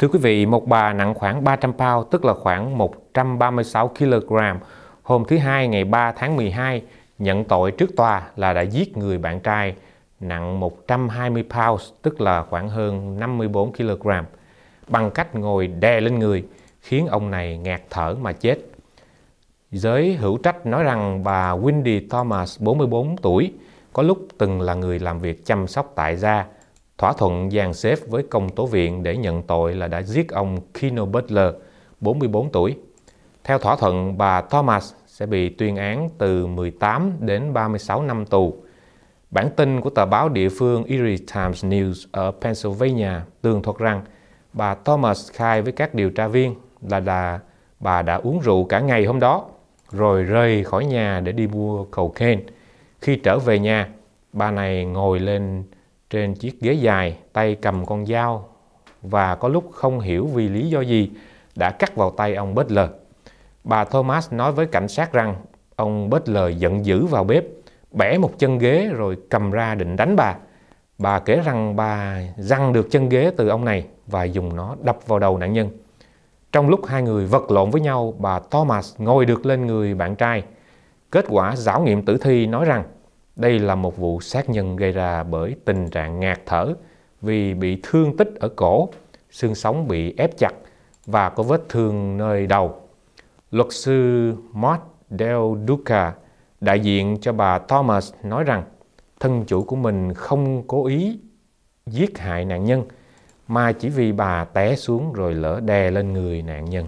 Thưa quý vị, một bà nặng khoảng 300 pound, tức là khoảng 136 kg, hôm thứ Hai ngày 3 tháng 12 nhận tội trước tòa là đã giết người bạn trai nặng 120 pounds, tức là khoảng hơn 54 kg, bằng cách ngồi đè lên người, khiến ông này ngạt thở mà chết. Giới hữu trách nói rằng bà Wendy Thomas, 44 tuổi, có lúc từng là người làm việc chăm sóc tại gia, thỏa thuận dàn xếp với công tố viện để nhận tội là đã giết ông Kino Butler, 44 tuổi. Theo thỏa thuận, bà Thomas sẽ bị tuyên án từ 18 đến 36 năm tù. Bản tin của tờ báo địa phương Erie Times News ở Pennsylvania tường thuật rằng bà Thomas khai với các điều tra viên là là bà đã uống rượu cả ngày hôm đó rồi rời khỏi nhà để đi mua cocaine. Khi trở về nhà, bà này ngồi lên trên chiếc ghế dài, tay cầm con dao và có lúc không hiểu vì lý do gì đã cắt vào tay ông Butler. Bà Thomas nói với cảnh sát rằng ông Butler giận dữ vào bếp, bẻ một chân ghế rồi cầm ra định đánh bà. Bà kể rằng bà răng được chân ghế từ ông này và dùng nó đập vào đầu nạn nhân. Trong lúc hai người vật lộn với nhau, bà Thomas ngồi được lên người bạn trai. Kết quả giảo nghiệm tử thi nói rằng đây là một vụ sát nhân gây ra bởi tình trạng ngạt thở vì bị thương tích ở cổ, xương sống bị ép chặt và có vết thương nơi đầu. Luật sư Matt Del Duca, đại diện cho bà Thomas, nói rằng thân chủ của mình không cố ý giết hại nạn nhân, mà chỉ vì bà té xuống rồi lỡ đè lên người nạn nhân.